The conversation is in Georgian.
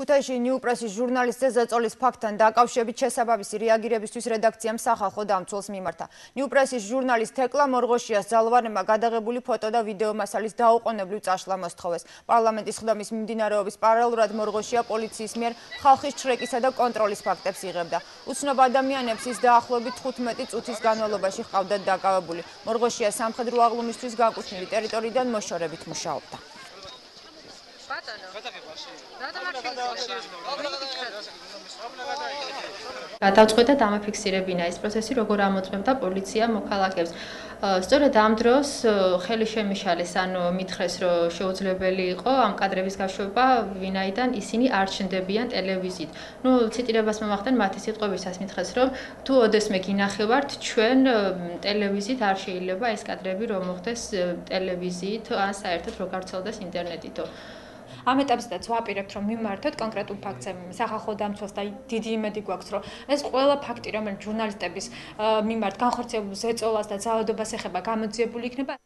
ქუთაისში ნიუპრესის ჟურნალისტზე ზეწოლის ფაქტთან დაკავშირებით შესაბამისი რეაგირებისთვის რედაქციამ სახალხო დამცველს მიმართა. ნიუპრესის ჟურნალისტ თეკლა მორღოშიას ძალვარმა გადაღებული ფოტო და ვიდეო მასალის დაუყოვნებლივ წაშლა მოსთხოვეს. პარლამენტის ხდომის მიმდინარეობის პარალელურად მორღოშია პოლიციის მიერ ხალხის ჩრეკისა და კონტროლის ფაქტებს იღებდა. უცნობ ადამიანებს ის დაახლოებით 15 წუთის განმავლობაში ჰყავდათ დაკავებული. მორღოშია სამხედრო აღლუმისთვის განკუთვნილი ტერიტორიიდან მოშორებით მუშაობდა. გადავწყვეტა დამაფიქსირებინა ეს პროცესი, როგორ ამოწმებდა პოლიცია მოქალაქეებს. სწორედ ამ დროს ხელი შემიშალეს, ანუ მითხრეს, რომ შეუძლებელი იყო ამ კადრების გაშვება, ვინაიდან ისინი არ ჩნდებიან ტელევიზიით. ნუ ციტირებას მომახდენ მათი სიტყვებისას მითხრეს, რომ თუ ოდესმე გინახევართ, ჩვენ ტელევიზიით არ შეიძლება ეს კადრები რომ მოხდეს ტელევიზიით, ან საერთოდ რო გავრცელდეს ინტერნეტითო. ამ ეტაპზედაც ვაპირებთ რომ მიმართოთ კონკრეტულ ფაქტზე სახალხო დამცველს და დიდი იმედი გვაქვს რომ ეს ყველა ფაქტი რომელიც ჟურნალისტების მიმართ განხორციელებულ ზეწოლას და ძალადობას ეხება გამოძიებული იქნება